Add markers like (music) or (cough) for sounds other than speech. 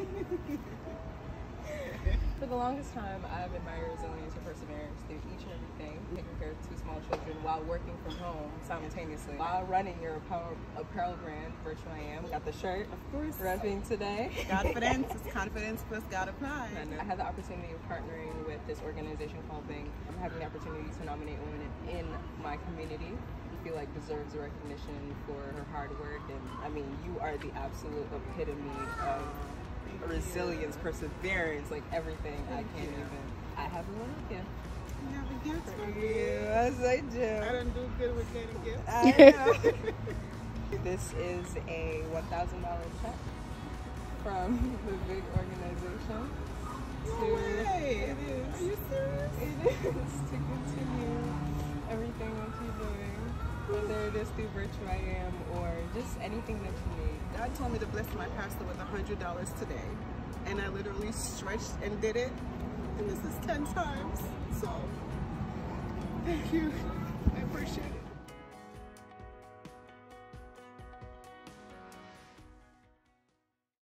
(laughs) For the longest time, I've admired resilience and perseverance through each and everything, taking care of two small children while working from home simultaneously. While running your apparel, apparel brand, Virtual I Am, got the shirt, of course, repping today. Confidence is (laughs) confidence plus God applied. I had the opportunity of partnering with this organization called VING. I'm having the opportunity to nominate women in my community who feel like deserves recognition for her hard work and I mean you are the absolute epitome of resilience, perseverance, like everything. Thank I can't you. even. I have a little gift. You have a gift for you. Yes, I do. I don't do good with getting gifts. I know. (laughs) this is a $1,000 check from the VING organization. No to, way. It is. Are you serious? It is to continue everything that you're doing whether it is through Virtual I Am or just anything that you need. God told me to bless my pastor with a $100 today. And I literally stretched and did it. And this is 10 times. So, thank you.